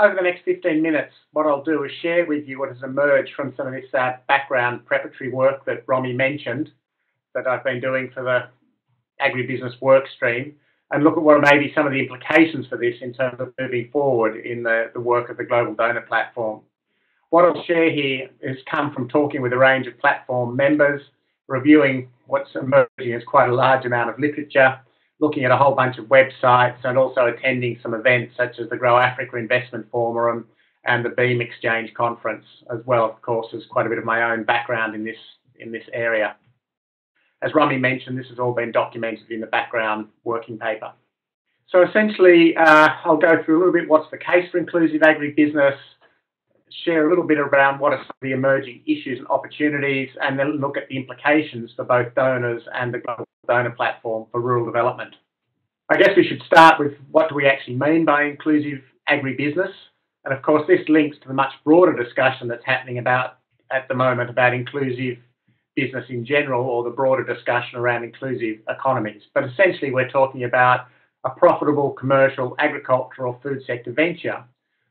over the next 15 minutes, what I'll do is share with you what has emerged from some of this uh, background preparatory work that Romy mentioned that I've been doing for the agribusiness work stream and look at what may be some of the implications for this in terms of moving forward in the, the work of the Global Donor Platform. What I'll share here has come from talking with a range of platform members, reviewing what's emerging as quite a large amount of literature, looking at a whole bunch of websites, and also attending some events such as the Grow Africa Investment Forum and the Beam Exchange Conference, as well, of course, there's quite a bit of my own background in this in this area. As Romy mentioned, this has all been documented in the background working paper. So essentially, uh, I'll go through a little bit what's the case for inclusive agribusiness, share a little bit around what are some of the emerging issues and opportunities, and then look at the implications for both donors and the global donor platform for rural development. I guess we should start with what do we actually mean by inclusive agribusiness? And of course, this links to the much broader discussion that's happening about at the moment about inclusive business in general or the broader discussion around inclusive economies. But essentially, we're talking about a profitable commercial agricultural food sector venture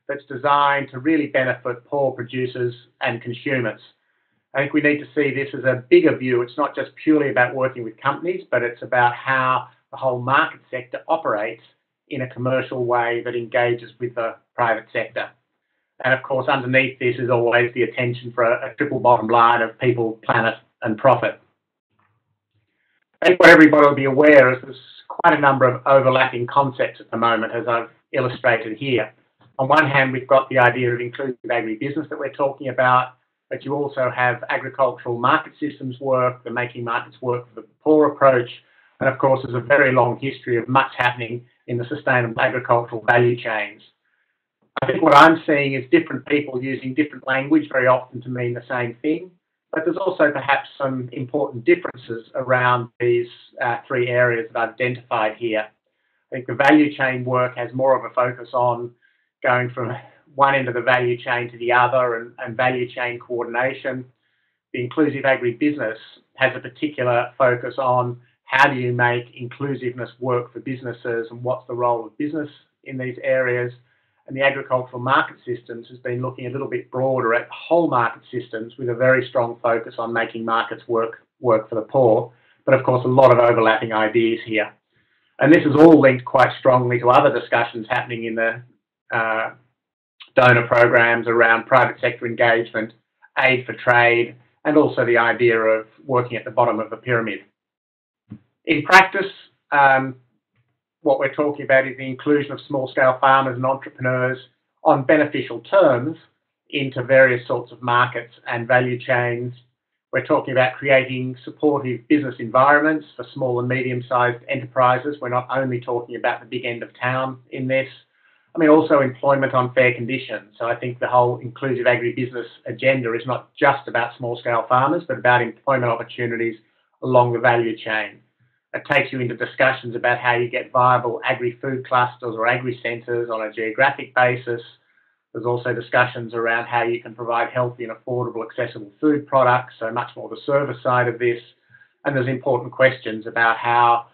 that's designed to really benefit poor producers and consumers. I think we need to see this as a bigger view. It's not just purely about working with companies, but it's about how the whole market sector operates in a commercial way that engages with the private sector. And of course, underneath this is always the attention for a, a triple bottom line of people, planet, and profit. I think what everybody will be aware is there's quite a number of overlapping concepts at the moment, as I've illustrated here. On one hand, we've got the idea of inclusive agribusiness that we're talking about, but you also have agricultural market systems work, the making markets work for the poor approach, and of course, there's a very long history of much happening in the sustainable agricultural value chains. I think what I'm seeing is different people using different language very often to mean the same thing. But there's also perhaps some important differences around these uh, three areas that I've identified here. I think the value chain work has more of a focus on going from one end of the value chain to the other and, and value chain coordination. The inclusive agribusiness has a particular focus on how do you make inclusiveness work for businesses and what's the role of business in these areas and the agricultural market systems has been looking a little bit broader at whole market systems with a very strong focus on making markets work work for the poor. But of course, a lot of overlapping ideas here. And this is all linked quite strongly to other discussions happening in the uh, donor programs around private sector engagement, aid for trade, and also the idea of working at the bottom of the pyramid. In practice, um, what we're talking about is the inclusion of small scale farmers and entrepreneurs on beneficial terms into various sorts of markets and value chains. We're talking about creating supportive business environments for small and medium sized enterprises. We're not only talking about the big end of town in this. I mean, also employment on fair conditions. So I think the whole inclusive agribusiness agenda is not just about small scale farmers, but about employment opportunities along the value chain. It takes you into discussions about how you get viable agri-food clusters or agri-centres on a geographic basis. There's also discussions around how you can provide healthy and affordable accessible food products, so much more the service side of this. And there's important questions about how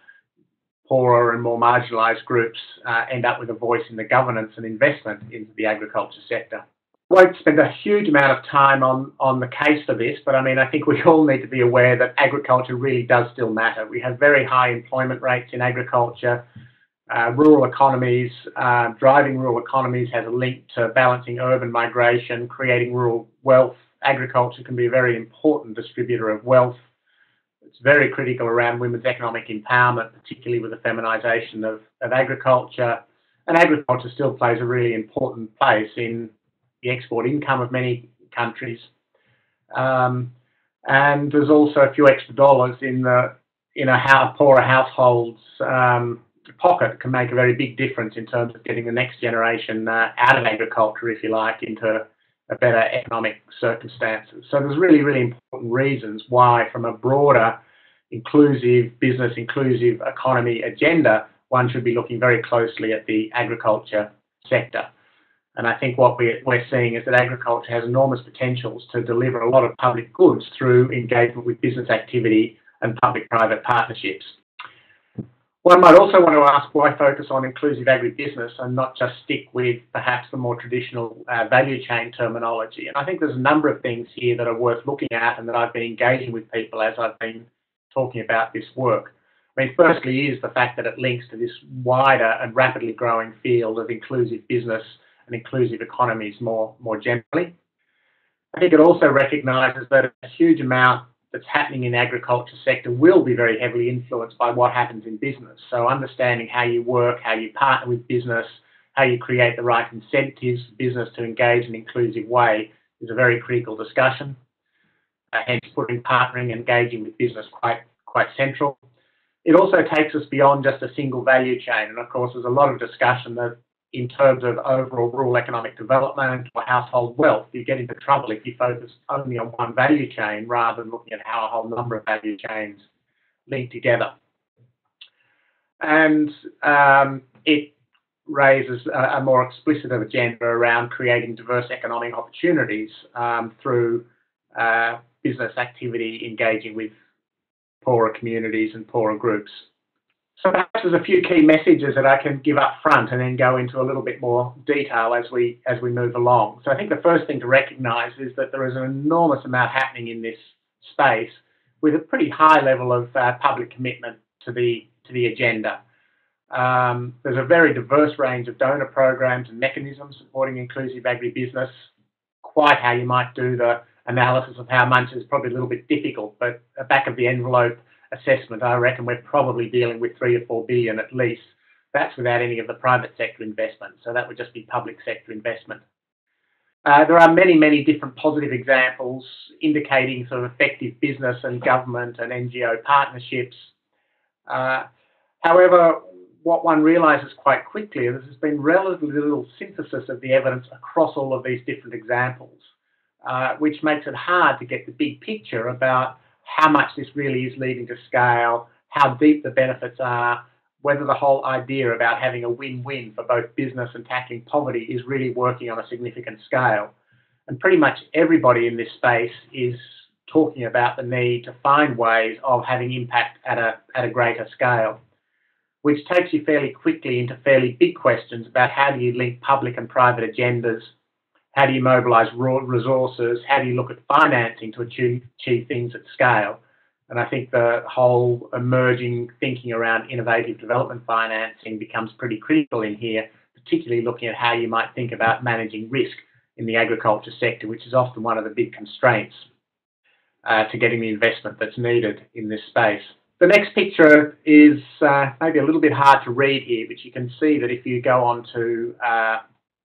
poorer and more marginalised groups uh, end up with a voice in the governance and investment into the agriculture sector won't spend a huge amount of time on, on the case for this, but I mean, I think we all need to be aware that agriculture really does still matter. We have very high employment rates in agriculture. Uh, rural economies, uh, driving rural economies has a link to balancing urban migration, creating rural wealth. Agriculture can be a very important distributor of wealth. It's very critical around women's economic empowerment, particularly with the feminisation of, of agriculture. And agriculture still plays a really important place in the export income of many countries. Um, and there's also a few extra dollars in the in a how, poorer household's um, pocket can make a very big difference in terms of getting the next generation uh, out of agriculture, if you like, into better economic circumstances. So there's really, really important reasons why, from a broader inclusive business, inclusive economy agenda, one should be looking very closely at the agriculture sector. And I think what we're, we're seeing is that agriculture has enormous potentials to deliver a lot of public goods through engagement with business activity and public-private partnerships. One might also want to ask why focus on inclusive agribusiness and not just stick with perhaps the more traditional uh, value chain terminology. And I think there's a number of things here that are worth looking at and that I've been engaging with people as I've been talking about this work. I mean, firstly is the fact that it links to this wider and rapidly growing field of inclusive business and inclusive economies more, more generally. I think it also recognises that a huge amount that's happening in the agriculture sector will be very heavily influenced by what happens in business. So understanding how you work, how you partner with business, how you create the right incentives for business to engage in an inclusive way is a very critical discussion. Uh, hence putting partnering and engaging with business quite quite central. It also takes us beyond just a single value chain. And of course, there's a lot of discussion that in terms of overall rural economic development or household wealth, you get into trouble if you focus only on one value chain rather than looking at how a whole number of value chains link together. And um, it raises a, a, more explicit agenda around creating diverse economic opportunities um, through uh, business activity engaging with poorer communities and poorer groups. So perhaps there's a few key messages that I can give up front and then go into a little bit more detail as we as we move along. So I think the first thing to recognise is that there is an enormous amount happening in this space with a pretty high level of uh, public commitment to the to the agenda. Um, there's a very diverse range of donor programs and mechanisms supporting inclusive agribusiness. Quite how you might do the analysis of how much is probably a little bit difficult, but a back of the envelope assessment, I reckon we're probably dealing with three or four billion at least. That's without any of the private sector investment. So that would just be public sector investment. Uh, there are many, many different positive examples indicating sort of effective business and government and NGO partnerships. Uh, however, what one realizes quite quickly is there's been relatively little synthesis of the evidence across all of these different examples, uh, which makes it hard to get the big picture about how much this really is leading to scale, how deep the benefits are, whether the whole idea about having a win-win for both business and tackling poverty is really working on a significant scale. And pretty much everybody in this space is talking about the need to find ways of having impact at a, at a greater scale, which takes you fairly quickly into fairly big questions about how do you link public and private agendas how do you mobilise raw resources? How do you look at financing to achieve, achieve things at scale? And I think the whole emerging thinking around innovative development financing becomes pretty critical in here, particularly looking at how you might think about managing risk in the agriculture sector, which is often one of the big constraints uh, to getting the investment that's needed in this space. The next picture is uh, maybe a little bit hard to read here, but you can see that if you go on to uh,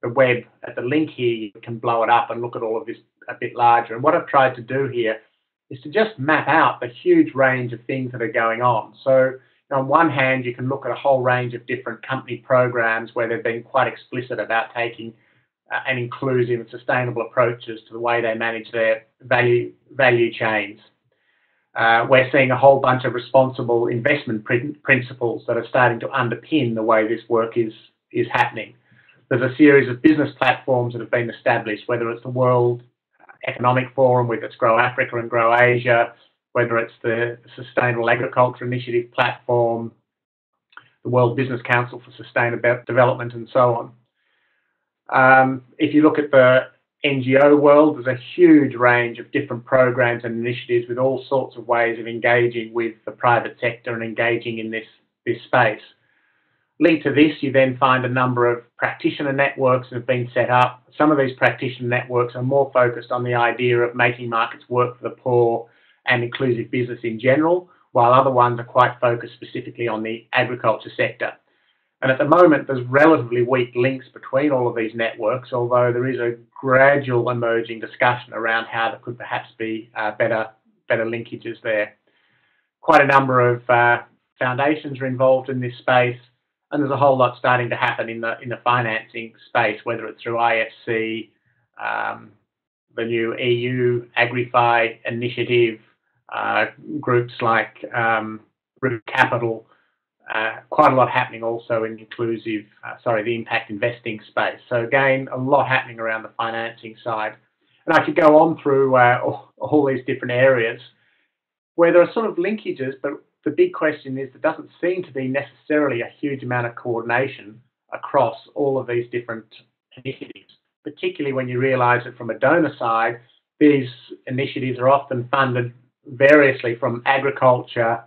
the web at the link here, you can blow it up and look at all of this a bit larger. And what I've tried to do here is to just map out the huge range of things that are going on. So on one hand, you can look at a whole range of different company programs where they've been quite explicit about taking uh, an inclusive and sustainable approaches to the way they manage their value value chains. Uh, we're seeing a whole bunch of responsible investment pr principles that are starting to underpin the way this work is is happening there's a series of business platforms that have been established, whether it's the World Economic Forum with its Grow Africa and Grow Asia, whether it's the Sustainable Agriculture Initiative platform, the World Business Council for Sustainable Development, and so on. Um, if you look at the NGO world, there's a huge range of different programs and initiatives with all sorts of ways of engaging with the private sector and engaging in this, this space. Linked to this, you then find a number of practitioner networks that have been set up. Some of these practitioner networks are more focused on the idea of making markets work for the poor and inclusive business in general, while other ones are quite focused specifically on the agriculture sector. And at the moment, there's relatively weak links between all of these networks, although there is a gradual emerging discussion around how there could perhaps be uh, better, better linkages there. Quite a number of uh, foundations are involved in this space and there's a whole lot starting to happen in the in the financing space, whether it's through IFC, um, the new EU AgriFi initiative, uh, groups like um, Root Capital. Uh, quite a lot happening also in inclusive, uh, sorry, the impact investing space. So again, a lot happening around the financing side. And I could go on through uh, all, all, these different areas. where there are sort of linkages, but the big question is there doesn't seem to be necessarily a huge amount of coordination across all of these different initiatives, particularly when you realise that from a donor side, these initiatives are often funded variously from agriculture,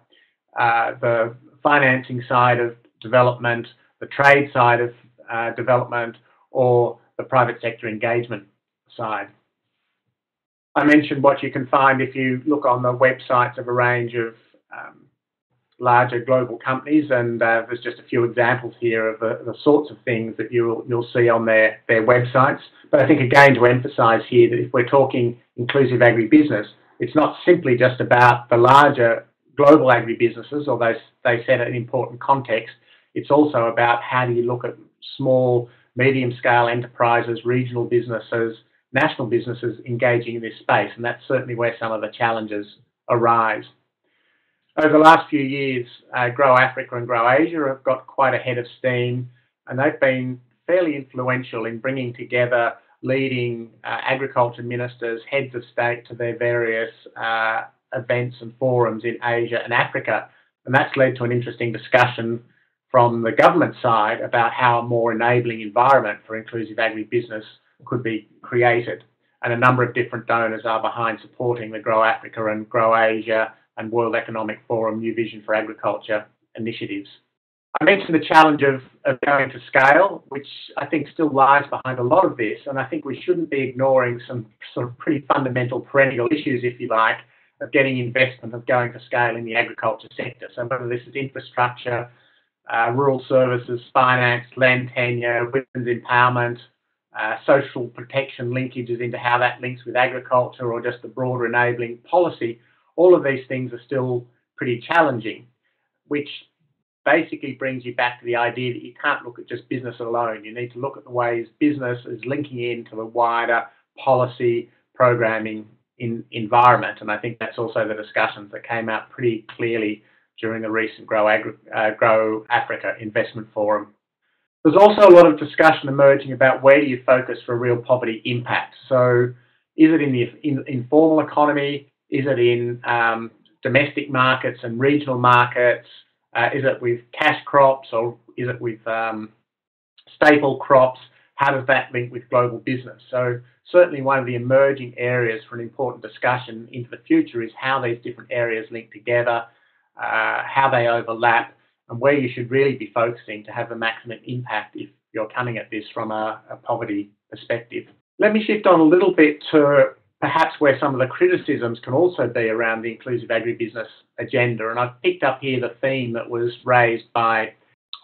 uh, the financing side of development, the trade side of uh, development, or the private sector engagement side. I mentioned what you can find if you look on the websites of a range of um, larger global companies, and uh, there's just a few examples here of the, the, sorts of things that you'll you'll see on their their websites. But I think again to emphasise here that if we're talking inclusive agribusiness, it's not simply just about the larger global agribusinesses, although they set an important context. It's also about how do you look at small, medium scale enterprises, regional businesses, national businesses engaging in this space, and that's certainly where some of the challenges arise. Over the last few years, uh, Grow Africa and Grow Asia have got quite ahead of steam, and they've been fairly influential in bringing together leading uh, agriculture ministers, heads of state to their various uh, events and forums in Asia and Africa. And that's led to an interesting discussion from the government side about how a more enabling environment for inclusive agribusiness could be created. And a number of different donors are behind supporting the Grow Africa and Grow Asia and World Economic Forum New Vision for Agriculture initiatives. I mentioned the challenge of, of going to scale, which I think still lies behind a lot of this, and I think we shouldn't be ignoring some sort of pretty fundamental perennial issues, if you like, of getting investment of going to scale in the agriculture sector. So whether this is infrastructure, uh, rural services, finance, land tenure, women's empowerment, uh, social protection linkages into how that links with agriculture or just the broader enabling policy, all of these things are still pretty challenging, which basically brings you back to the idea that you can't look at just business alone. You need to look at the ways business is linking into the wider policy programming in environment. And I think that's also the discussions that came out pretty clearly during the recent Grow, Agri- uh, Grow Africa Investment Forum. There's also a lot of discussion emerging about where do you focus for real poverty impact. So, is it in the in, informal economy? Is it in um, domestic markets and regional markets? Uh, is it with cash crops or is it with um, staple crops? How does that link with global business? So certainly one of the emerging areas for an important discussion into the future is how these different areas link together, uh, how they overlap, and where you should really be focusing to have the maximum impact if you're coming at this from a, a poverty perspective. Let me shift on a little bit to perhaps where some of the criticisms can also be around the inclusive agribusiness agenda. And I've picked up here the theme that was raised by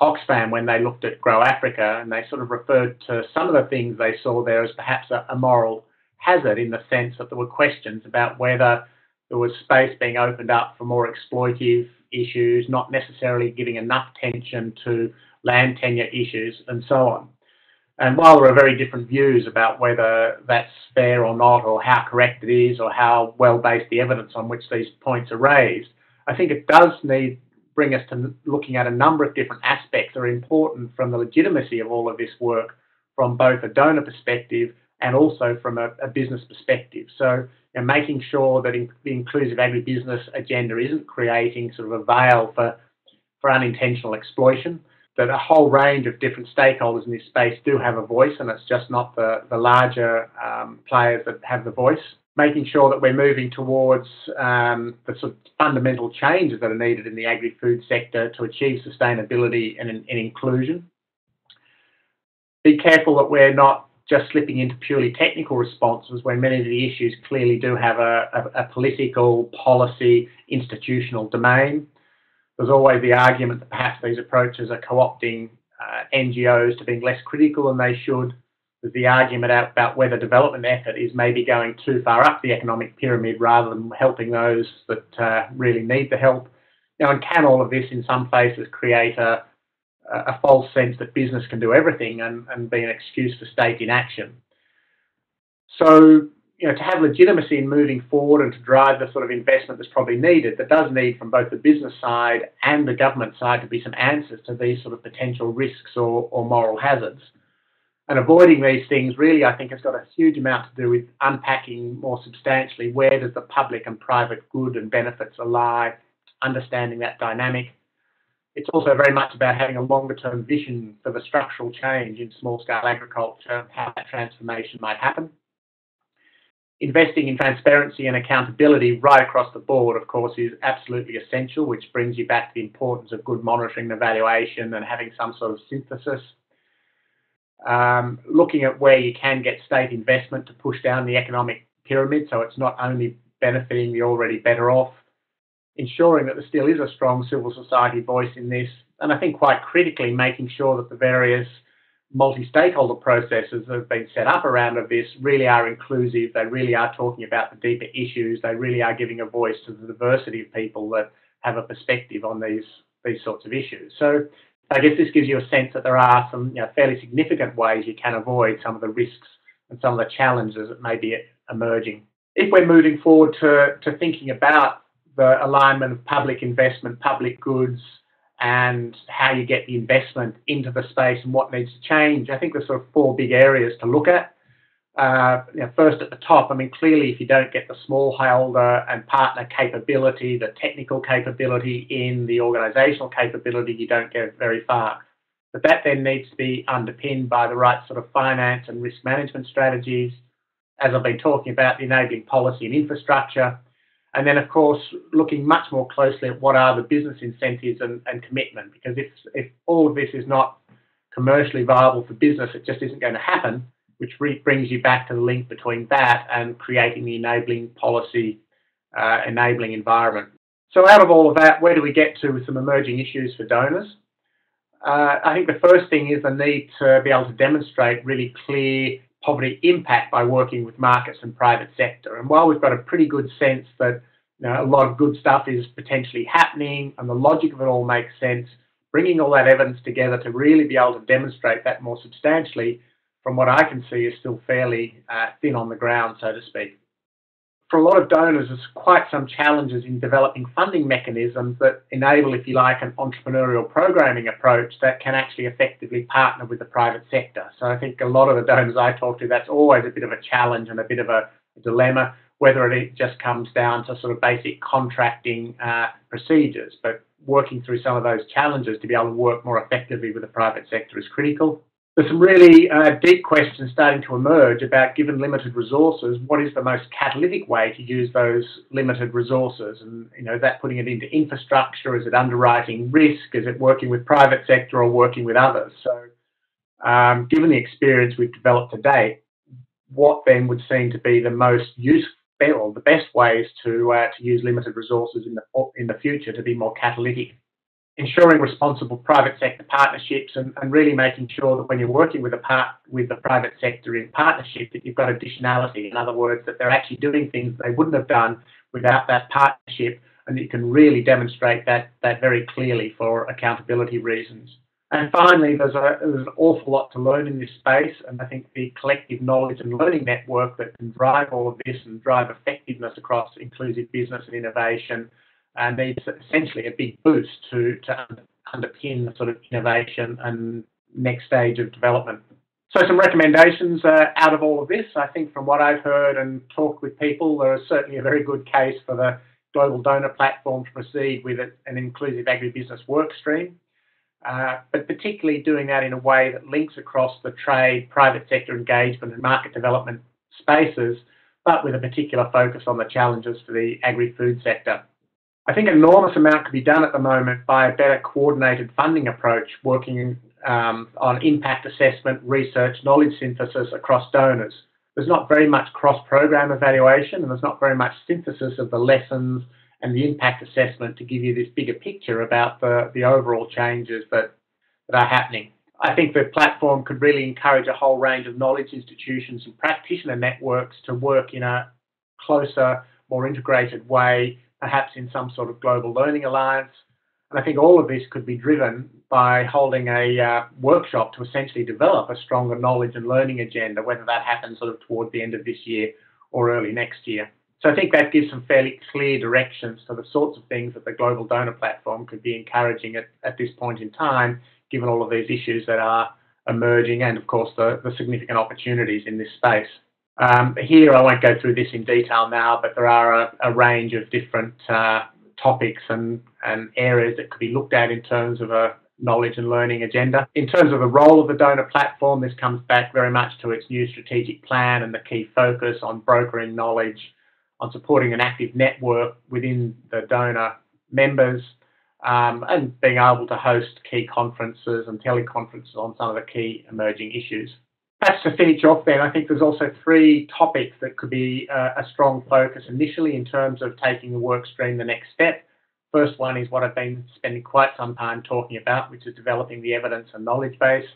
Oxfam when they looked at Grow Africa, and they sort of referred to some of the things they saw there as perhaps a, a moral hazard in the sense that there were questions about whether there was space being opened up for more exploitive issues, not necessarily giving enough attention to land tenure issues, and so on. And while there are very different views about whether that's fair or not, or how correct it is, or how well based the evidence on which these points are raised, I think it does need bring us to looking at a number of different aspects that are important from the legitimacy of all of this work from both a donor perspective and also from a, a business perspective. So, you know, making sure that in, the inclusive agribusiness agenda isn't creating sort of a veil for, for unintentional exploitation that a whole range of different stakeholders in this space do have a voice, and it's just not the, the larger um, players that have the voice. Making sure that we're moving towards um, the sort of fundamental changes that are needed in the agri food sector to achieve sustainability and, and inclusion. Be careful that we're not just slipping into purely technical responses when many of the issues clearly do have a, a, a political, policy, institutional domain there's always the argument that perhaps these approaches are co-opting uh, NGOs to being less critical than they should. There's the argument out about whether development effort is maybe going too far up the economic pyramid rather than helping those that uh, really need the help. Now, and can all of this in some places create a, a false sense that business can do everything and, and be an excuse for state inaction? So you know, to have legitimacy in moving forward and to drive the sort of investment that's probably needed, that does need from both the business side and the government side to be some answers to these sort of potential risks or, or moral hazards. And avoiding these things really, I think, has got a huge amount to do with unpacking more substantially where does the public and private good and benefits lie, understanding that dynamic. It's also very much about having a longer term vision for the structural change in small scale agriculture, how that transformation might happen. Investing in transparency and accountability right across the board, of course, is absolutely essential, which brings you back to the importance of good monitoring and evaluation and having some sort of synthesis. Um, looking at where you can get state investment to push down the economic pyramid so it's not only benefiting the already better off, ensuring that there still is a strong civil society voice in this, and I think quite critically making sure that the various multi-stakeholder processes that have been set up around of this really are inclusive, they really are talking about the deeper issues, they really are giving a voice to the diversity of people that have a perspective on these these sorts of issues. So I guess this gives you a sense that there are some you know, fairly significant ways you can avoid some of the risks and some of the challenges that may be emerging. If we're moving forward to, to thinking about the alignment of public investment, public goods, and how you get the investment into the space and what needs to change, I think there's sort of four big areas to look at uh, you know, first at the top, I mean, clearly, if you don't get the smallholder and partner capability, the technical capability in the organisational capability, you don't get very far. But that then needs to be underpinned by the right sort of finance and risk management strategies, as I've been talking about, the enabling policy and infrastructure. And then, of course, looking much more closely at what are the business incentives and, and commitment, because if, if all of this is not commercially viable for business, it just isn't going to happen which brings you back to the link between that and creating the enabling policy, uh, enabling environment. So out of all of that, where do we get to with some emerging issues for donors? Uh, I think the first thing is the need to be able to demonstrate really clear poverty impact by working with markets and private sector. And while we've got a pretty good sense that you know, a lot of good stuff is potentially happening and the logic of it all makes sense, bringing all that evidence together to really be able to demonstrate that more substantially from what I can see, is still fairly uh, thin on the ground, so to speak. For a lot of donors, there's quite some challenges in developing funding mechanisms that enable, if you like, an entrepreneurial programming approach that can actually effectively partner with the private sector. So I think a lot of the donors I talk to, that's always a bit of a challenge and a bit of a dilemma, whether it just comes down to sort of basic contracting uh, procedures. But working through some of those challenges to be able to work more effectively with the private sector is critical there's some really uh, deep questions starting to emerge about given limited resources, what is the most catalytic way to use those limited resources? And you know, that putting it into infrastructure? Is it underwriting risk? Is it working with private sector or working with others? So, um, given the experience we've developed to date, what then would seem to be the most useful or the best ways to uh, to use limited resources in the in the future to be more catalytic? Ensuring responsible private sector partnerships and, and really making sure that when you're working with a part with the private sector in partnership that you've got additionality. In other words, that they're actually doing things they wouldn't have done without that partnership and you can really demonstrate that that very clearly for accountability reasons. And finally, there's, a, there's an awful lot to learn in this space, and I think the collective knowledge and learning network that can drive all of this and drive effectiveness across inclusive business and innovation and needs essentially a big boost to, to underpin the sort of innovation and next stage of development. So some recommendations uh, out of all of this, I think from what I've heard and talked with people, there is certainly a very good case for the global donor platform to proceed with an inclusive agribusiness work stream, uh, but particularly doing that in a way that links across the trade, private sector engagement and market development spaces, but with a particular focus on the challenges for the agri-food sector. I think an enormous amount could be done at the moment by a better coordinated funding approach, working um, on impact assessment, research, knowledge synthesis across donors. There's not very much cross-program evaluation and there's not very much synthesis of the lessons and the impact assessment to give you this bigger picture about the, the overall changes that, that are happening. I think the platform could really encourage a whole range of knowledge institutions and practitioner networks to work in a closer, more integrated way perhaps in some sort of global learning alliance. And I think all of this could be driven by holding a uh, workshop to essentially develop a stronger knowledge and learning agenda, whether that happens sort of toward the end of this year or early next year. So I think that gives some fairly clear directions for the sorts of things that the global donor platform could be encouraging at, at this point in time, given all of these issues that are emerging and, of course, the, the significant opportunities in this space. Um, here, I won't go through this in detail now, but there are a, a range of different uh, topics and, and areas that could be looked at in terms of a knowledge and learning agenda. In terms of the role of the donor platform, this comes back very much to its new strategic plan and the key focus on brokering knowledge, on supporting an active network within the donor members, um, and being able to host key conferences and teleconferences on some of the key emerging issues. Perhaps to finish off then, I think there's also three topics that could be uh, a strong focus initially in terms of taking the work stream the next step. First one is what I've been spending quite some time talking about, which is developing the evidence and knowledge base.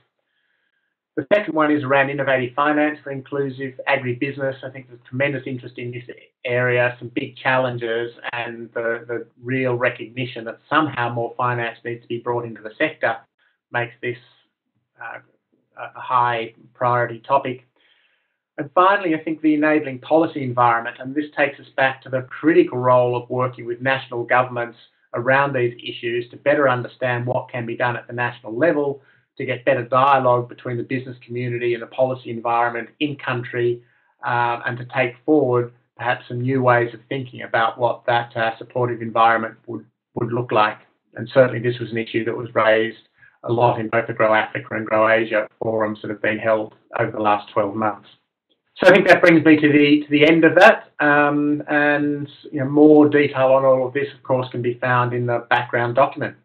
The second one is around innovative finance for inclusive agribusiness. I think there's tremendous interest in this area, some big challenges, and the, the real recognition that somehow more finance needs to be brought into the sector makes this uh, a high priority topic. And finally, I think the enabling policy environment, and this takes us back to the critical role of working with national governments around these issues to better understand what can be done at the national level to get better dialogue between the business community and the policy environment in country um, and to take forward perhaps some new ways of thinking about what that uh, supportive environment would, would look like. And certainly this was an issue that was raised a lot in both the Grow Africa and Grow Asia forums that have been held over the last 12 months. So I think that brings me to the to the end of that, um, and you know, more detail on all of this, of course, can be found in the background document.